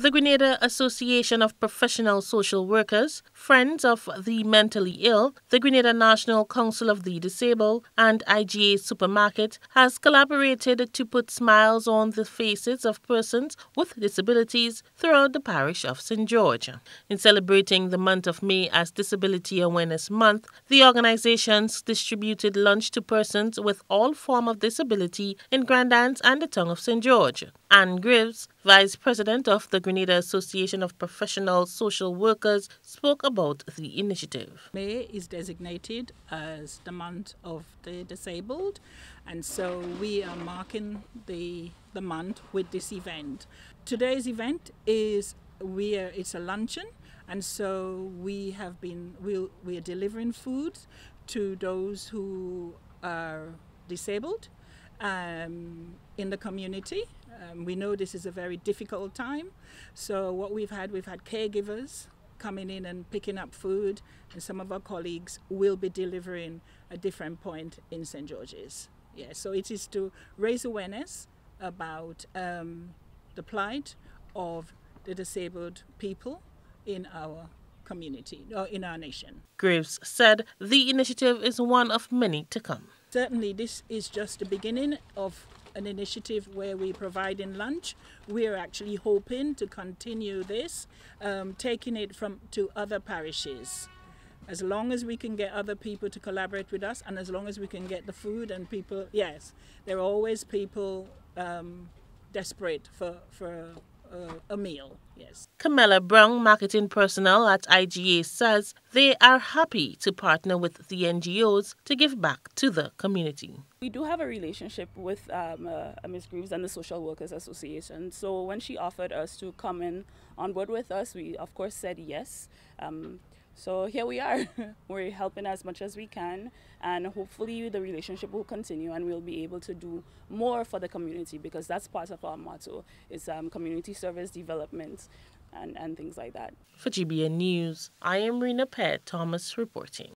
The Grenada Association of Professional Social Workers, Friends of the Mentally Ill, the Grenada National Council of the Disabled, and IGA Supermarket has collaborated to put smiles on the faces of persons with disabilities throughout the parish of St. George. In celebrating the month of May as Disability Awareness Month, the organizations distributed lunch to persons with all form of disability in Grand Anse and the Tongue of St. George. Anne Graves, Vice President of the Grenada Association of Professional Social Workers, spoke about the initiative. May is designated as the month of the disabled, and so we are marking the, the month with this event. Today's event is we are, it's a luncheon, and so we have been we we are delivering food to those who are disabled um, in the community. Um, we know this is a very difficult time, so what we've had, we've had caregivers coming in and picking up food, and some of our colleagues will be delivering a different point in St. George's. Yeah, so it is to raise awareness about um, the plight of the disabled people in our community or in our nation. Graves said the initiative is one of many to come. Certainly, this is just the beginning of an initiative where we're providing lunch. We're actually hoping to continue this, um, taking it from to other parishes. As long as we can get other people to collaborate with us, and as long as we can get the food and people, yes, there are always people um, desperate for for uh, a meal. Yes. Camilla Brown, marketing personnel at IGA, says they are happy to partner with the NGOs to give back to the community. We do have a relationship with um, uh, Ms. Greaves and the Social Workers Association. So when she offered us to come in on board with us, we of course said yes. Um, so here we are. We're helping as much as we can, and hopefully the relationship will continue, and we'll be able to do more for the community because that's part of our motto: is um, community service development, and and things like that. For GBN News, I am Rena Pett Thomas reporting.